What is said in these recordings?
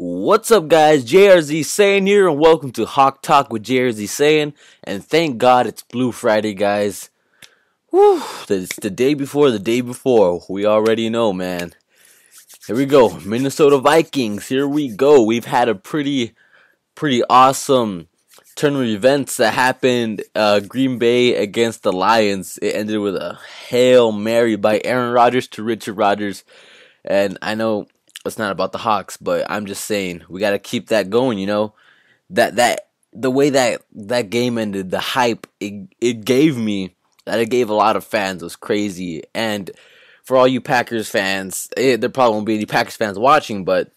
What's up, guys? JRZ Saiyan here, and welcome to Hawk Talk with JRZ Saiyan. And thank God it's Blue Friday, guys. Whew, it's the day before the day before. We already know, man. Here we go, Minnesota Vikings. Here we go. We've had a pretty, pretty awesome turn of events that happened. Uh, Green Bay against the Lions. It ended with a hail mary by Aaron Rodgers to Richard Rodgers, and I know it's not about the Hawks, but I'm just saying we got to keep that going. You know, that that the way that that game ended, the hype it it gave me that it gave a lot of fans was crazy. And for all you Packers fans, it, eh, there probably won't be any Packers fans watching, but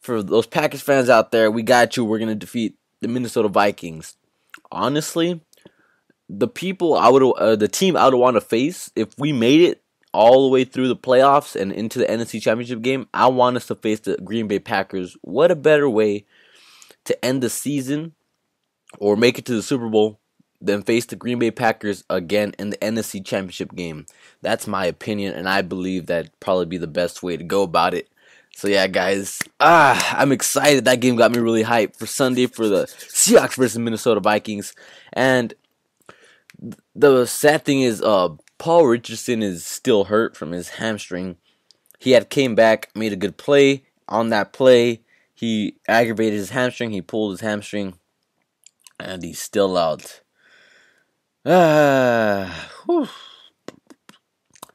for those Packers fans out there, we got you. We're gonna defeat the Minnesota Vikings. Honestly, the people I would uh, the team I would want to face if we made it all the way through the playoffs and into the NFC Championship game, I want us to face the Green Bay Packers. What a better way to end the season or make it to the Super Bowl than face the Green Bay Packers again in the NFC Championship game. That's my opinion, and I believe that probably be the best way to go about it. So yeah, guys, ah, I'm excited. That game got me really hyped for Sunday for the Seahawks versus Minnesota Vikings. And the sad thing is, uh, Paul Richardson is still hurt from his hamstring. He had came back, made a good play. On that play, he aggravated his hamstring. He pulled his hamstring, and he's still out. Ah,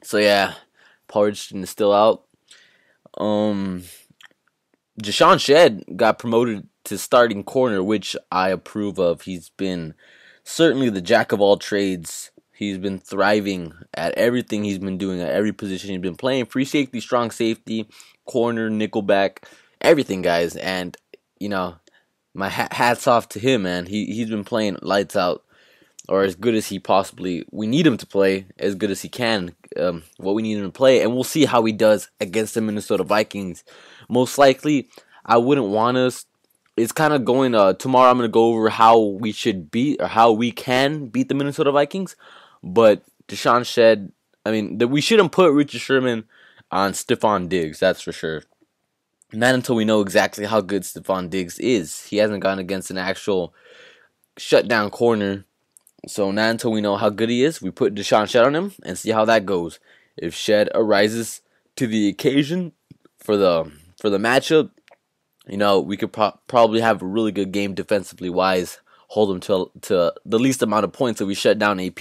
so yeah, Paul Richardson is still out. Um, Deshawn Shead got promoted to starting corner, which I approve of. He's been certainly the jack of all trades He's been thriving at everything he's been doing at every position he's been playing. Free safety, strong safety, corner, nickelback, everything, guys. And you know, my hats off to him, man. He he's been playing lights out, or as good as he possibly. We need him to play as good as he can. Um, what we need him to play, and we'll see how he does against the Minnesota Vikings. Most likely, I wouldn't want us it's kind of going uh tomorrow i'm going to go over how we should beat or how we can beat the minnesota vikings but Deshawn Shead, I mean, that we shouldn't put Richard Sherman on Stefon Diggs, that's for sure. Not until we know exactly how good Stefon Diggs is. He hasn't gone against an actual shutdown corner. So not until we know how good he is, we put Deshawn Shead on him and see how that goes. If Shead arises to the occasion for the for the matchup, you know, we could pro- probably have a really good game defensively wise hold them to to the least amount of points that we shut down AP.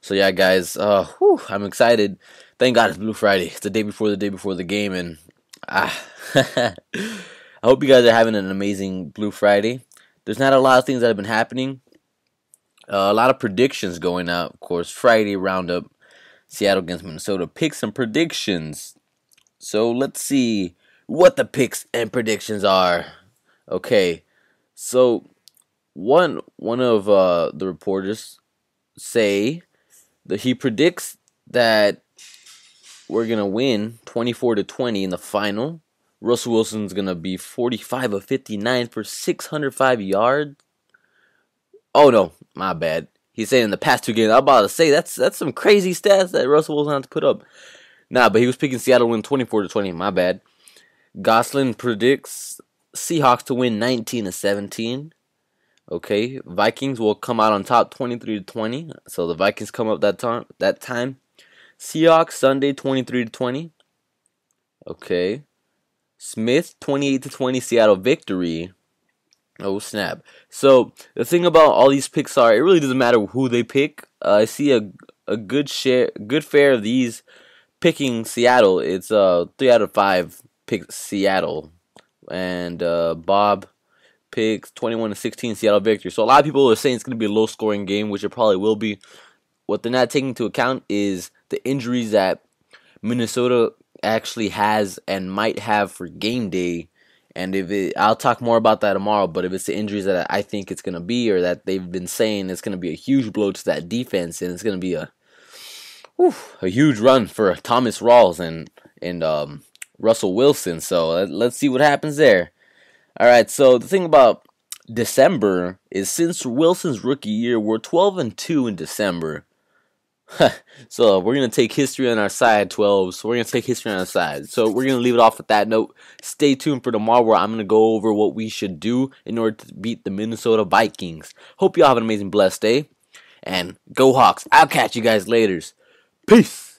So yeah, guys, uh, whew, I'm excited. Thank God it's Blue Friday. It's the day before the day before the game, and ah, I hope you guys are having an amazing Blue Friday. There's not a lot of things that have been happening. Uh, a lot of predictions going out, of course. Friday roundup, Seattle against Minnesota. Picks and predictions. So let's see what the picks and predictions are. Okay, so one one of uh, the reporters say that he predicts that we're gonna win 24 to 20 in the final. Russell Wilson's gonna be 45 of 59 for 605 yards. Oh no, my bad. He's saying in the past two games. I'm about to say that's that's some crazy stats that Russell Wilson has to put up. Nah, but he was picking Seattle win 24 to 20. My bad. Goslin predicts Seahawks to win 19 to 17. Okay, Vikings will come out on top 23 to 20. So the Vikings come up that time that time. Seahawks Sunday 23 to 20. Okay. Smith 28 to 20 Seattle victory. Oh snap. So the thing about all these picks are it really doesn't matter who they pick. Uh, I see a a good share good fair of these picking Seattle. It's uh 3 out of 5 pick Seattle. And uh, Bob picks, 21 to 16 Seattle victory. So a lot of people are saying it's going to be a low scoring game, which it probably will be. What they're not taking into account is the injuries that Minnesota actually has and might have for game day. And if it, I'll talk more about that tomorrow, but if it's the injuries that I think it's going to be or that they've been saying it's going to be a huge blow to that defense and it's going to be a whew, a huge run for Thomas Rawls and and um, Russell Wilson. So let, let's see what happens there. All right, so the thing about December is since Wilson's rookie year, we're 12 and 2 in December. so we're gonna take history on our side, twelve. So we're gonna take history on our side. So we're gonna leave it off with that note. Stay tuned for tomorrow, where I'm gonna go over what we should do in order to beat the Minnesota Vikings. Hope y'all have an amazing, blessed day, and go Hawks! I'll catch you guys later. Peace.